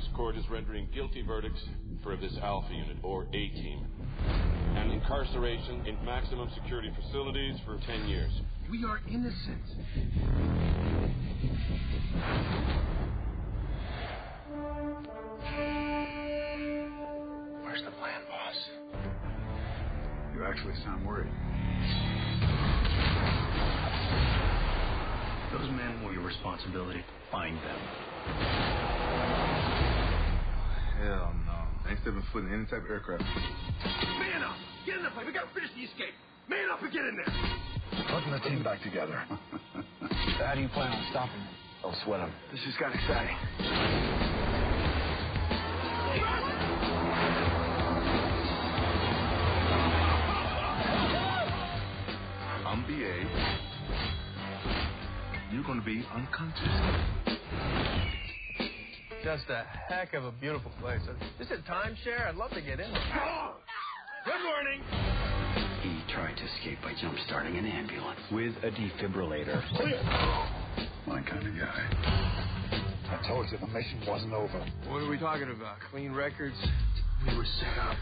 this court is rendering guilty verdicts for this Alpha Unit, or A-Team, and incarceration in maximum security facilities for 10 years. We are innocent. Where's the plan, boss? You actually sound worried. Those men were your responsibility. Find them. Hell no. I ain't stepping foot in any type of aircraft. Man up! Get in the plane. We gotta finish the escape. Man up and get in there. Putting the team back together. How do you plan on stopping them? Don't sweat him. This just got exciting. I'm BA. You're gonna be unconscious. Just a heck of a beautiful place. This is a timeshare. I'd love to get in. Good morning. He tried to escape by jump starting an ambulance with a defibrillator. Oh, My kind of guy. I told you the mission wasn't over. What are we talking about? Clean records? We were set up.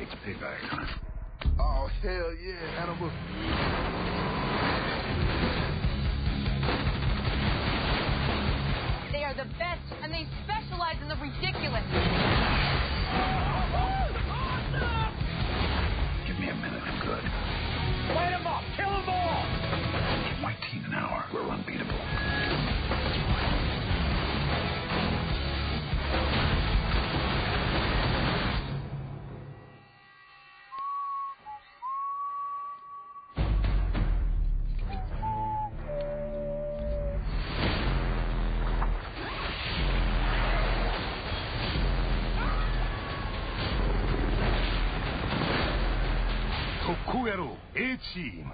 It's payback time. Oh, hell yeah, Hannibal. Tokuero A-Team.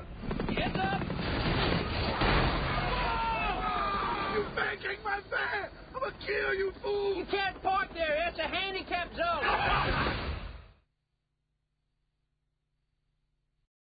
You banking my van. I'm gonna kill you, fool. You can't park there. It's a handicapped zone.